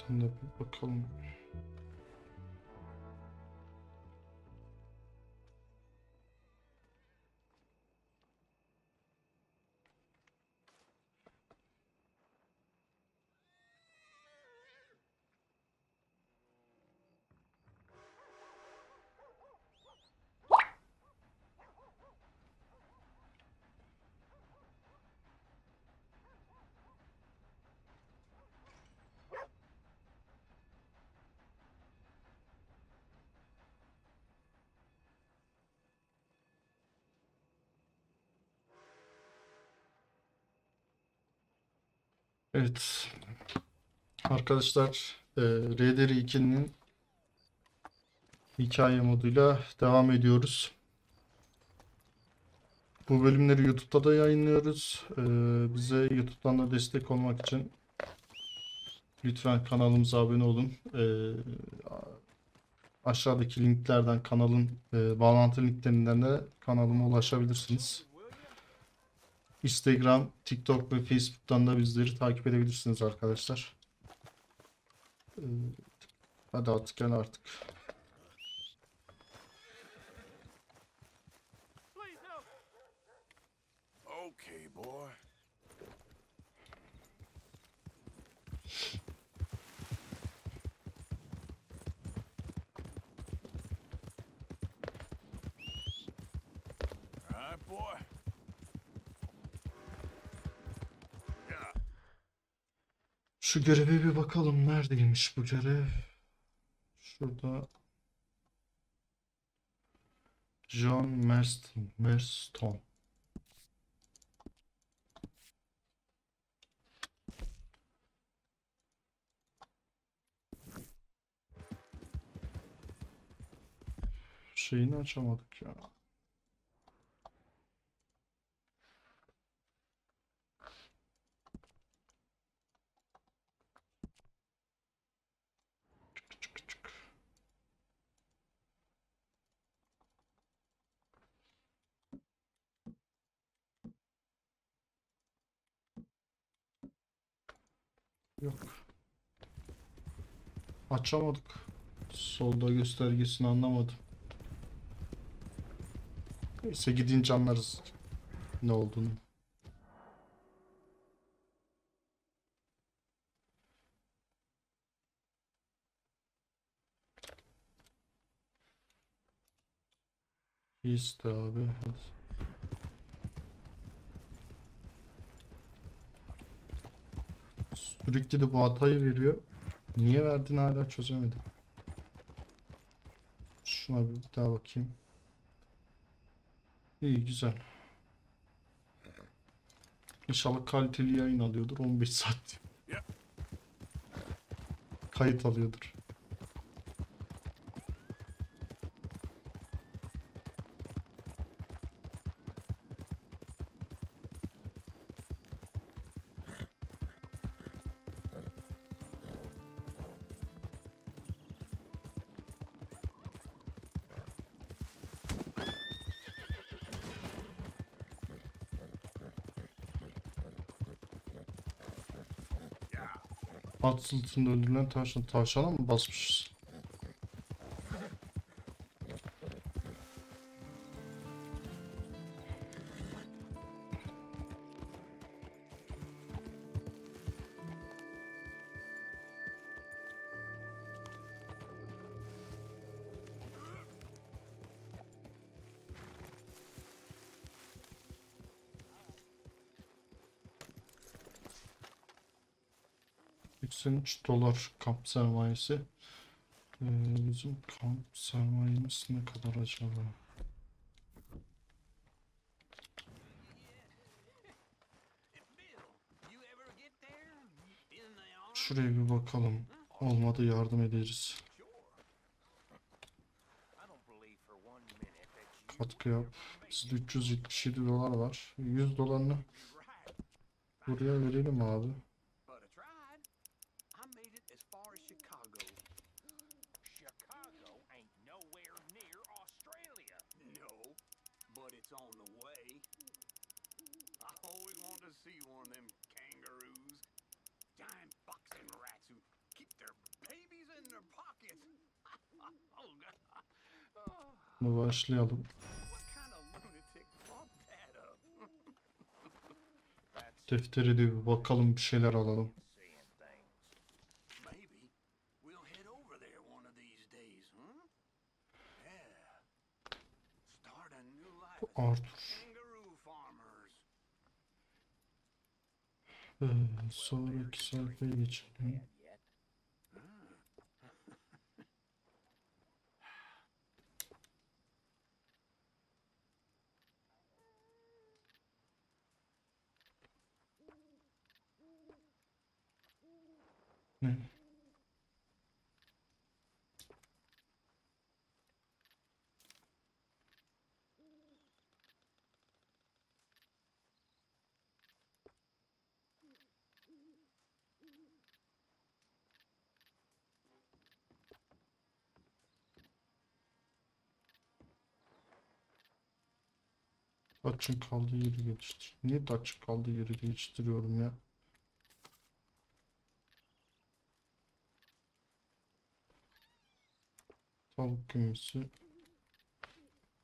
Şuradan da bir bakalım. Evet. Arkadaşlar e, RDR 2'nin hikaye moduyla devam ediyoruz. Bu bölümleri YouTube'da da yayınlıyoruz. E, bize YouTube'dan da destek olmak için lütfen kanalımıza abone olun. E, aşağıdaki linklerden kanalın e, bağlantı linklerinden de kanalıma ulaşabilirsiniz. Instagram, TikTok ve Facebook'tan da bizleri takip edebilirsiniz arkadaşlar. Ee, hadi artık gel artık. Boy. Şu göreve bir bakalım. Neredeymiş bu görev? Şurada. John Marston. Marston. Şeyini açamadık ya. Yok. Açamadık. Solda göstergesini anlamadım. Neyse gidince anlarız ne olduğunu. İşte abi. Sürekli de bu hatayı veriyor. Niye verdiğini hala çözemedim. Şuna bir daha bakayım. İyi güzel. İnşallah kaliteli yayın alıyordur 15 saat. Kayıt alıyordur. At sırtında öldürülen tavşan. Tavşana mı basmışız? ...83 dolar kamp sermayesi. Ee, bizim kamp sermayemiz ne kadar acaba? Şuraya bir bakalım. Olmadı yardım ederiz. Katkı yap. Bizde 377 dolar var. 100 dolarını buraya verelim abi. Bunu başlayalım. Defteri de bir bakalım bir şeyler alalım. Seeing things. Maybe we'll head over there one of these days, huh? Yeah. Start a new life as Arthur. kangaroo farmers. Ee, sonraki sayfaya geçelim. Yet. Ne? Taçın kaldığı yeri geliştir. Niye taçın kaldığı yeri değiştiriyorum ya? Tavuk kümesi.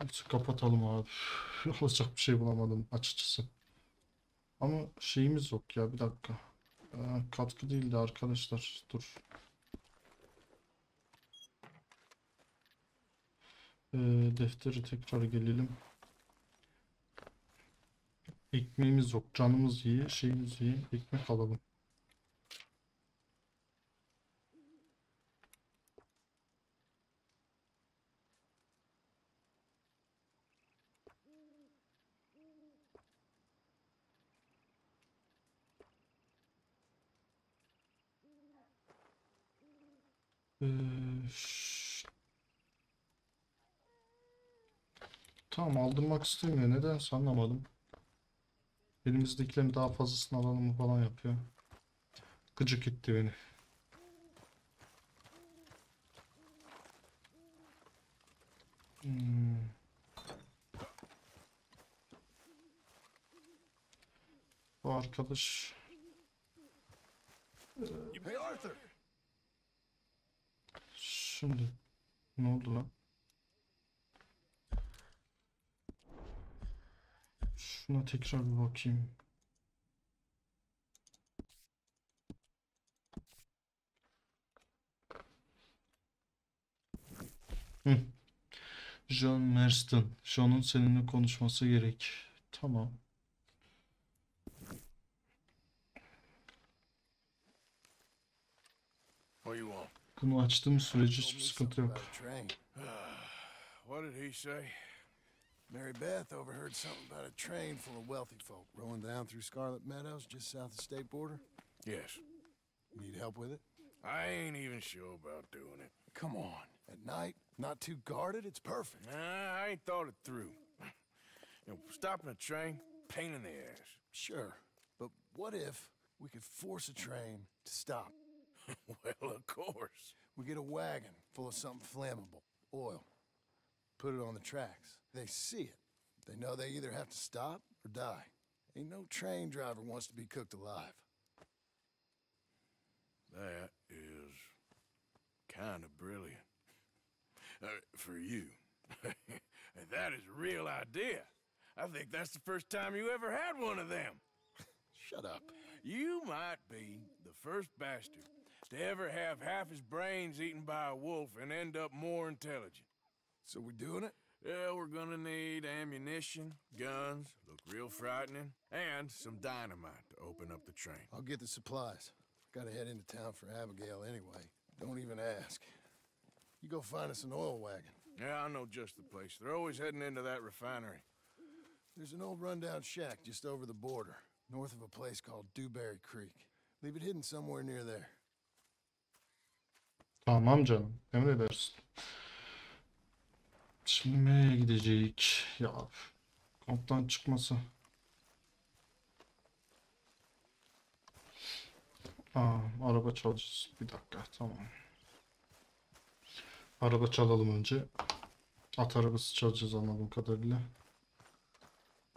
Neyse kapatalım abi. Alacak bir şey bulamadım açıkçası. Ama şeyimiz yok ya bir dakika. Ee, katkı değildi arkadaşlar. Dur. Ee, defteri tekrar gelelim. Ekmeğimiz yok. Canımız iyi. Şeyimiz iyi. Ekmek alalım. Ee, Tamam aldırmak istemiyor. Neden anlamadım. Elimizdekilerin daha fazlasını alalım mı falan yapıyor. Gıcık etti beni. Hmm. Bu arkadaş şimdi ne oldu lan? Şuna tekrar bir bakayım. Hı. John Marston. John'un seninle konuşması gerek. Tamam. Bunu açtığım sürece hiçbir sıkıntı yok. What did he say? Mary Beth overheard something about a train full of wealthy folk rolling down through Scarlet Meadows just south of the state border. Yes. Need help with it? I ain't even sure about doing it. Come on. At night, not too guarded, it's perfect. Nah, I ain't thought it through. You know, stopping a train, pain in the ass. Sure. But what if we could force a train to stop? well, of course. We get a wagon full of something flammable, oil. Put it on the tracks. They see it. They know they either have to stop or die. Ain't no train driver wants to be cooked alive. That is kind of brilliant. Uh, for you. that is a real idea. I think that's the first time you ever had one of them. Shut up. You might be the first bastard to ever have half his brains eaten by a wolf and end up more intelligent. So we're doing it? Yeah, we're gonna need ammunition, guns, look real frightening, and some dynamite to open up the train. I'll get the supplies. Gotta head into town for Abigail anyway. Don't even ask. You go find us an oil wagon. Yeah, I know just the place. They're always heading into that refinery. There's an old rundown shack just over the border, north of a place called Dewberry Creek. Leave it hidden somewhere near there. Tamam canım. Emredersin. Şimdi nereye gidecek? Ya kamptan çıkması. Aa, araba çalacağız. Bir dakika tamam. Araba çalalım önce. At arabası çalacağız anladığım kadarıyla.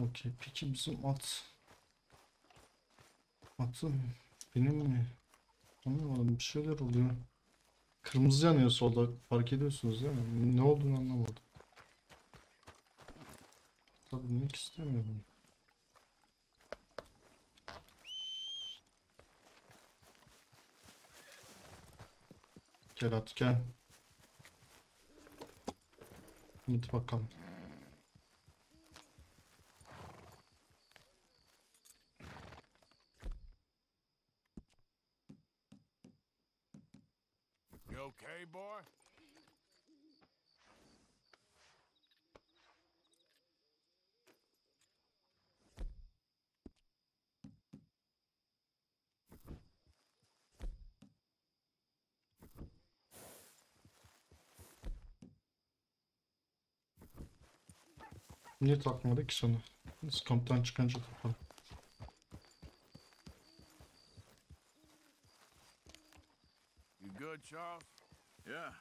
Okey. Peki bizim at. Atım benim mi? Anlamadım. Bir şeyler oluyor. Kırmızı yanıyor solda. Fark ediyorsunuz değil mi? Ne olduğunu anlamadım. Tabii bilmek istemiyorum. Gel. Hadi bakalım. You okay, boy? Niye takmadık ki sana? Biz kamptan çıkınca takalım. You good, Charles? Yeah.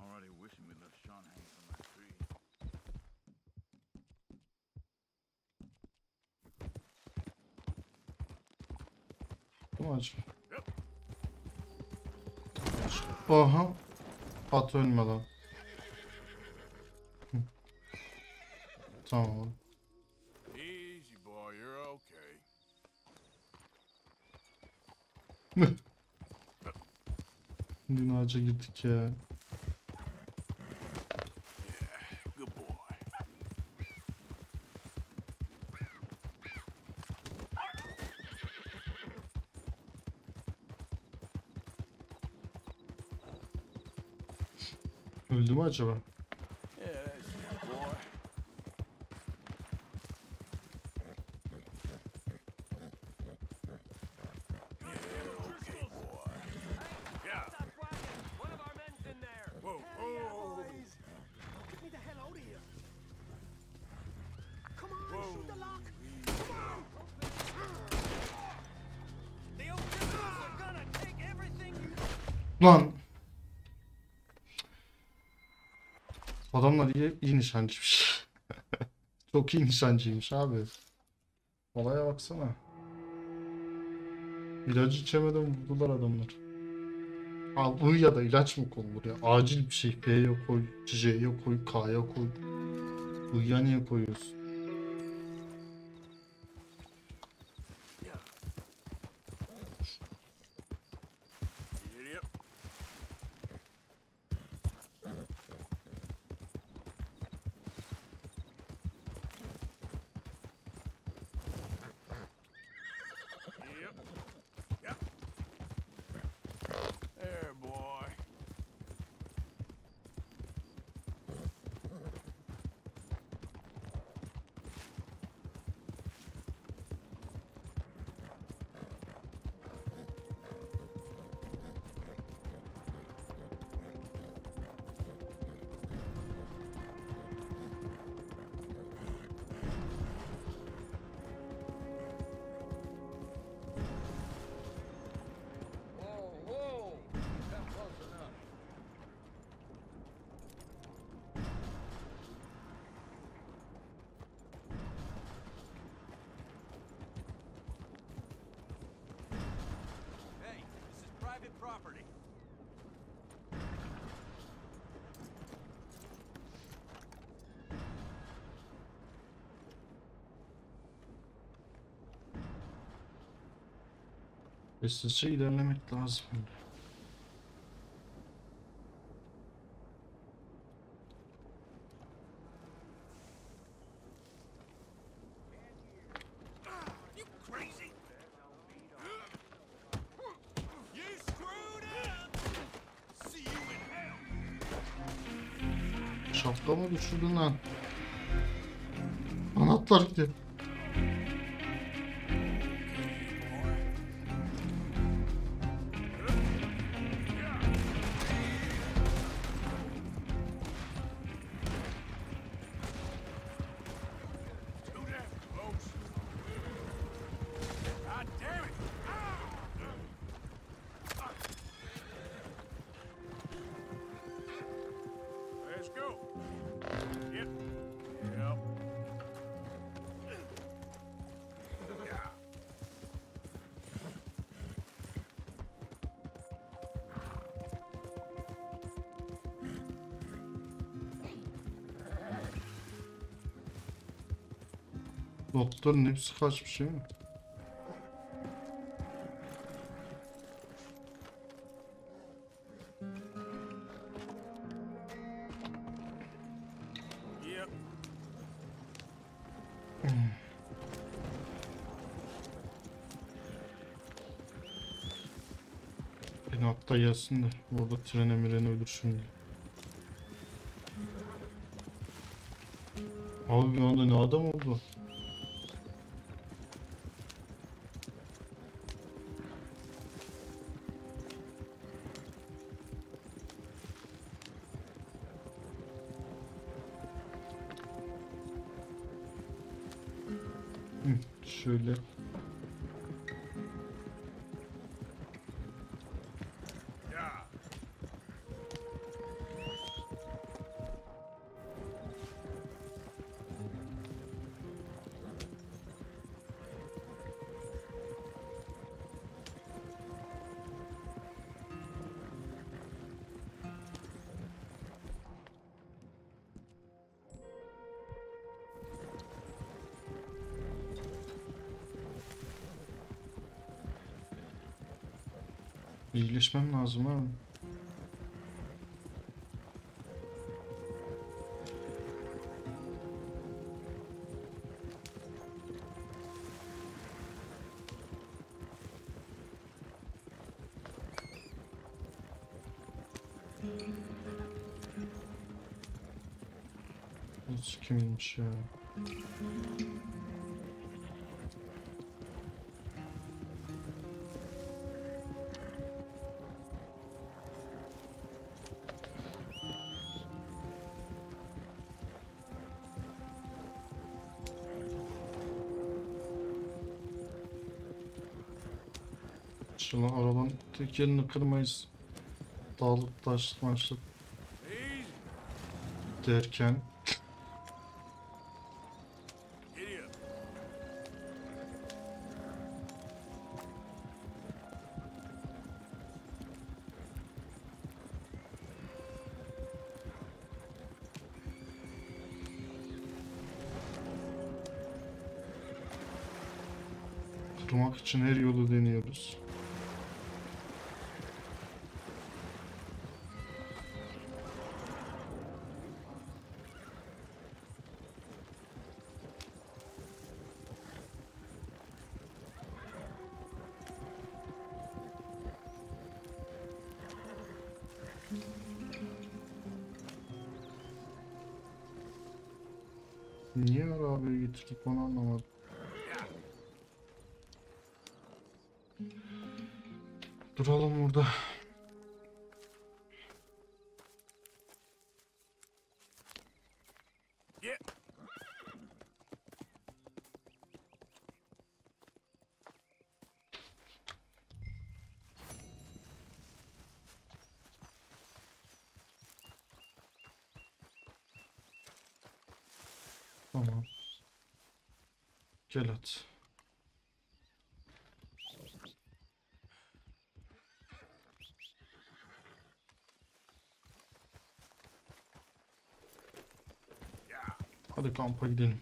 Already wishing we left Sean hanging from that tree. Değil mi acaba? Aha. At ölme lan. Tamam. Easy, boy. You're okay. Dün ağaca gittik ya. Öldü mü acaba? Lan. Adamlar iyi, iyi nişancıymış. Çok iyi nişancıymış abi. Olaya baksana. İlacı içemeden vurdular adamlar. Al I ya da ilaç mı konulur ya? Acil bir şey. F'ye koy, C'ye koy, K'ya koy. I'ya niye koyuyorsun? Sessizce ilerlemek lazım. You crazy? You screwed up! See you in hell! Şapka mı düşürdün lan? Anahtar gidiyor. Doktorun hepsi kaçmış? Yep. Beni hatta gelsin de orada trene mireni ölür şimdi. Abi bir anda ne adam oldu? İyileşmem lazım abi. Hiç kimmiş ya? Şunu arabanın tekerini kırmayız. Dağılıp taşlaşıp Easy. derken kırmak için her yolu deniyoruz. Onu anlamadım. Duralım burada. Tamam. Hadi. Hadi kampa gidelim.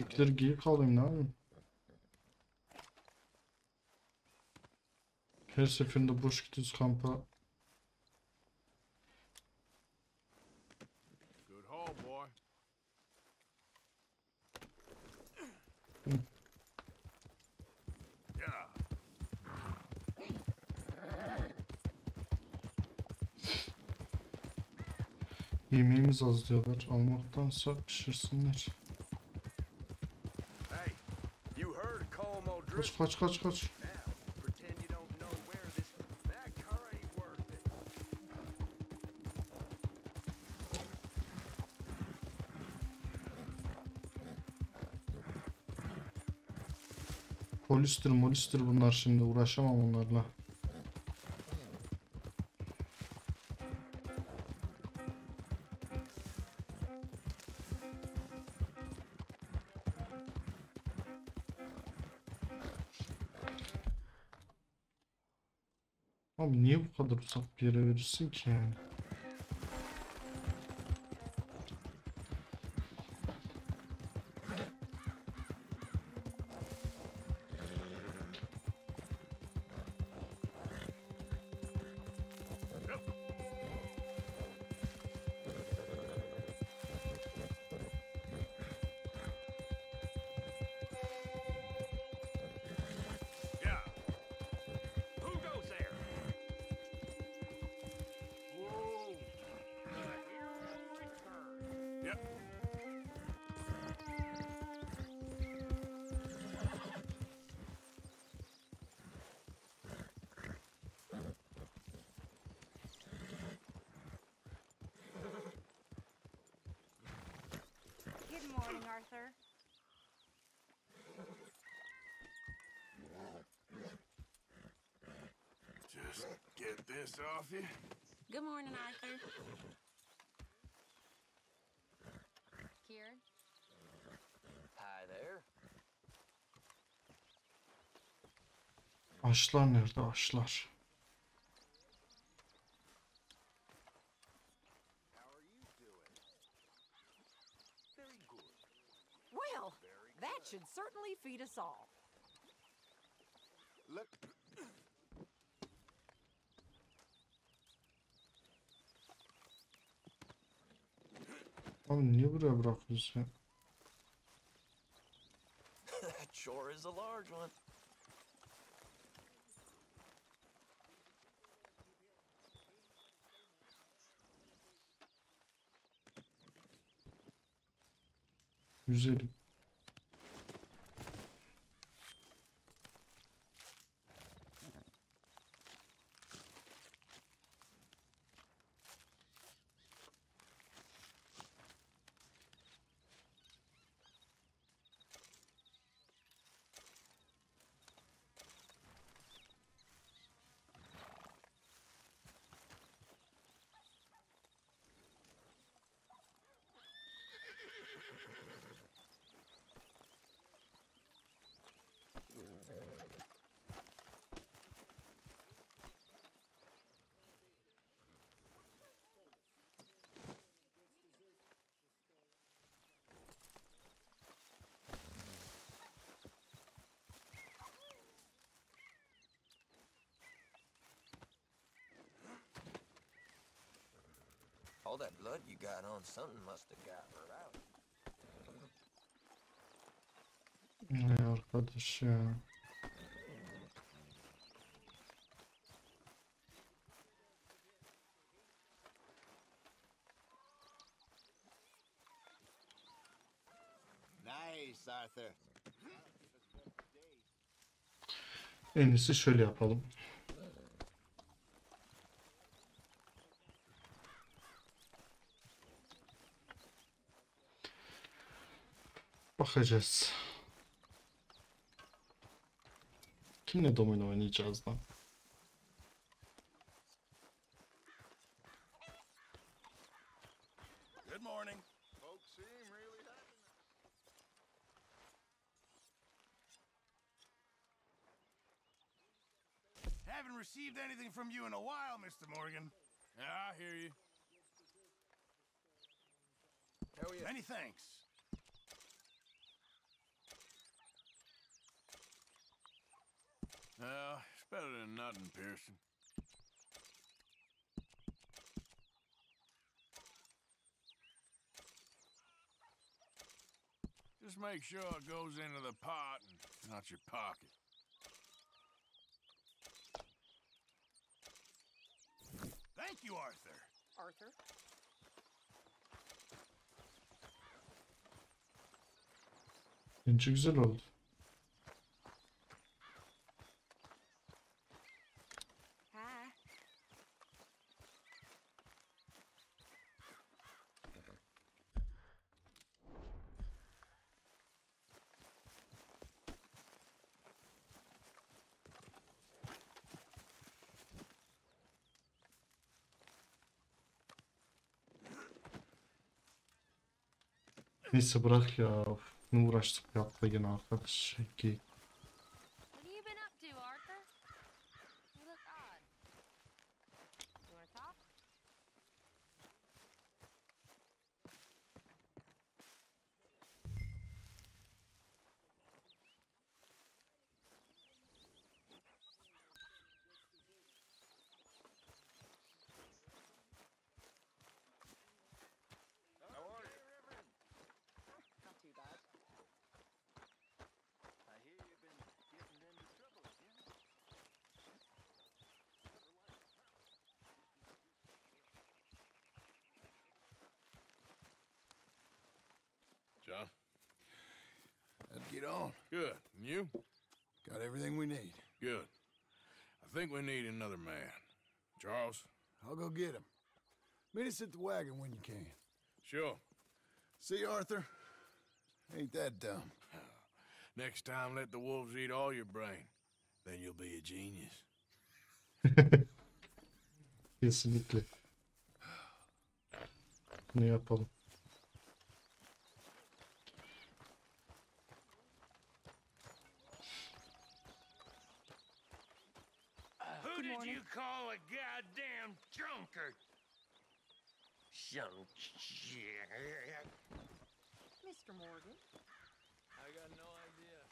İlkleri giyik alayım ne yapayım? Her seferinde boş gidiyoruz kampa. Good haul, boy. Yemeğimiz az diyorlar. Almaktansa pişirsinler. Kaç kaç kaç kaç. Polistir molistir bunlar şimdi uğraşamam onlarla. Abi niye bu kadar uzak bir yere verirsin ki yani? Good morning, Arthur. Just get this off you. Good morning, Arthur. Kieran? Hi there. Aşlar nerede aşlar? Should certainly feed us all. Look, Abi niye buraya bırakıyorsun ya? That sure is a large one. Güzelim. All that blood you got on, something must have got her out. Ay arkadaş ya. nice, Arthur. En iyisi şöyle yapalım. Хъжес. Ти не доминува нич. Haven't received anything from you in a while, Mr. Morgan. Yeah, I hear you. Many thanks. Well, it's better than nothing, Pearson. Just make sure it goes into the pot and not your pocket. Thank you, Arthur. Arthur? Incik güzel oldu. Neyse bırak ya. Of, Ne uğraştık yapla gene arkadaş. Şey, get on. Good. And you? Got everything we need. Good. I think we need another man. Charles? I'll go get him. Meet us at the wagon when you can. Sure. See, you, Arthur? Ain't that dumb. Next time, let the wolves eat all your brain. Then you'll be a genius. Kesinlikle. Ne yapalım? Who did you call a goddamn drunkard? Some shit. Mr. Morgan. I got no idea.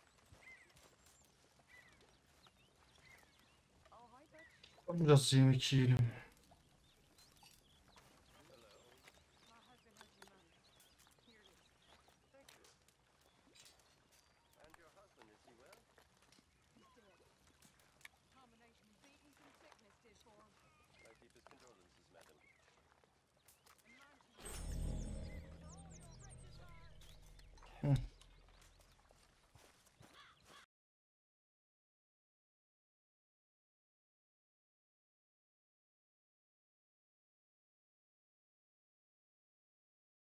Oh, hi, Butch. Biraz yemek yiyelim.